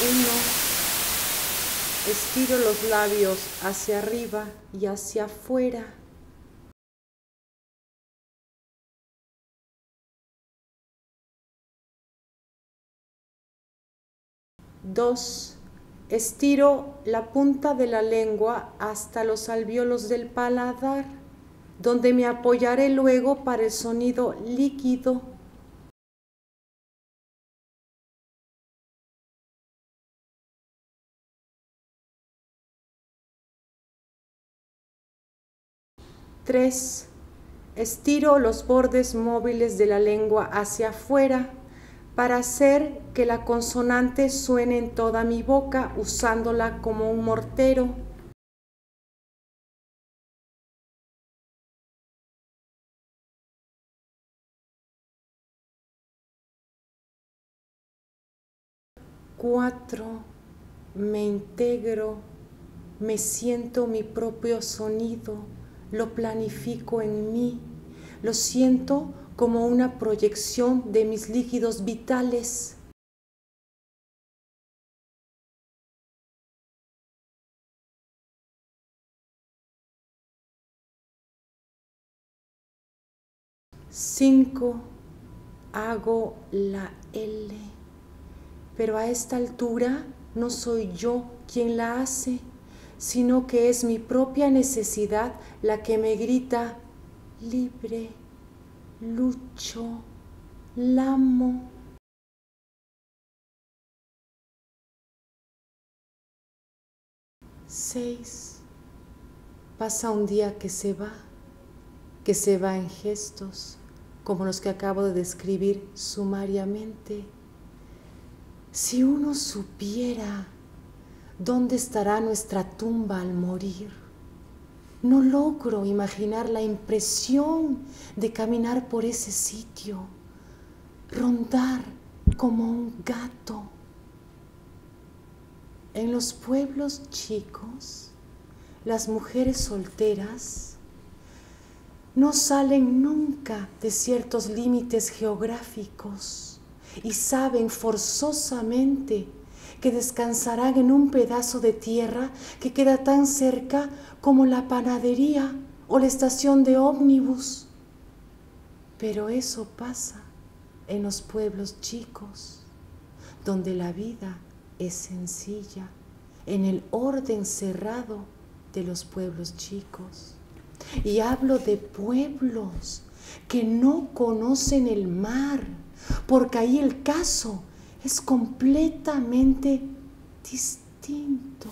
Uno, estiro los labios hacia arriba y hacia afuera. Dos, estiro la punta de la lengua hasta los alvéolos del paladar, donde me apoyaré luego para el sonido líquido. Tres, estiro los bordes móviles de la lengua hacia afuera para hacer que la consonante suene en toda mi boca usándola como un mortero. Cuatro, me integro, me siento mi propio sonido, lo planifico en mí, lo siento como una proyección de mis líquidos vitales. Cinco, hago la L, pero a esta altura no soy yo quien la hace, sino que es mi propia necesidad la que me grita libre lucho, lamo. Seis. Pasa un día que se va, que se va en gestos, como los que acabo de describir sumariamente. Si uno supiera dónde estará nuestra tumba al morir, no logro imaginar la impresión de caminar por ese sitio, rondar como un gato. En los pueblos chicos, las mujeres solteras no salen nunca de ciertos límites geográficos y saben forzosamente que descansarán en un pedazo de tierra que queda tan cerca como la panadería o la estación de ómnibus. Pero eso pasa en los pueblos chicos, donde la vida es sencilla, en el orden cerrado de los pueblos chicos. Y hablo de pueblos que no conocen el mar, porque ahí el caso es completamente distinto.